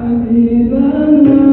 Happy birthday.